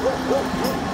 Oh, oh, oh.